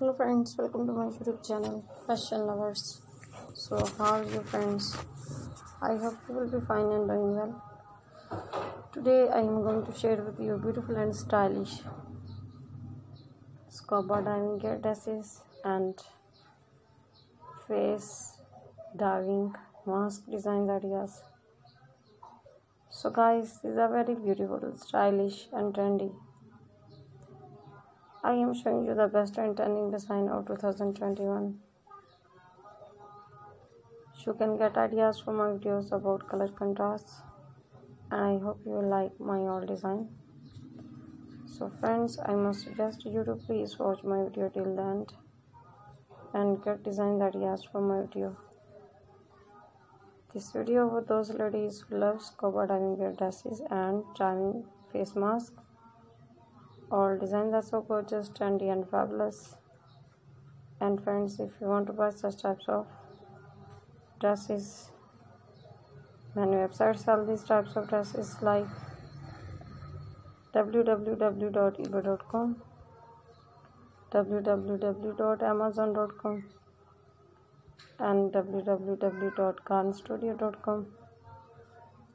hello friends. Welcome to my youtube channel fashion lovers. So how are you friends? I hope you will be fine and doing well. Today i am going to share with you beautiful and stylish scuba diving gear dresses and face diving mask design ideas. So guys these are very beautiful stylish and trendy I am showing you the best and trending design of 2021. You can get ideas from my videos about color contrasts and I hope you like my all design. So friends, I must suggest you to please watch my video till the end and get design that you ideas from my video. This video for those ladies who love scuba diving wear dresses and diving face masks all designs are so gorgeous trendy and fabulous. And friends if you want to buy such types of dresses many websites sell these types of dresses like www.ebay.com www.amazon.com and www.garnstudio.com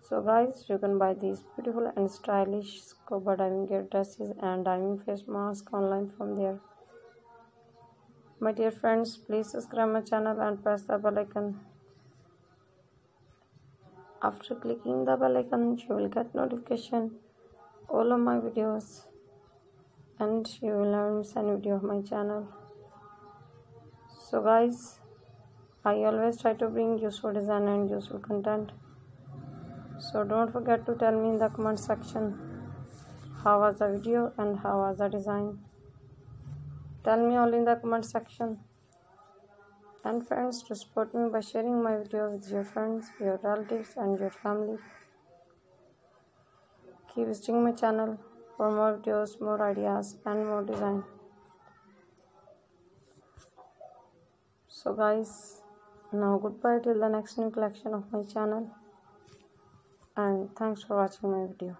so guys you can buy these beautiful and stylish scuba diving gear dresses and diving face mask online from there. My dear friends please subscribe my channel and press the bell icon. After clicking the bell icon you will get notification all of my videos and you will never miss any video of my channel. So guys i always try to bring useful design and useful content so don't forget to tell me in the comment section how was the video and how was the design. Tell me all in the comment section. And friends to support me by sharing my video with your friends your relatives and your family. Keep visiting my channel for more videos more ideas and more design. So guys now goodbye till the next new collection of my channel and thanks for watching my video